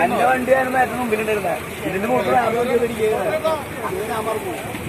എന്റെ വണ്ടിയാണ് ഏറ്റവും മുമ്പിലുണ്ടായിരുന്നത് ഇതിന്റെ മുകളിൽ ആദ്യം പിടിക്കുക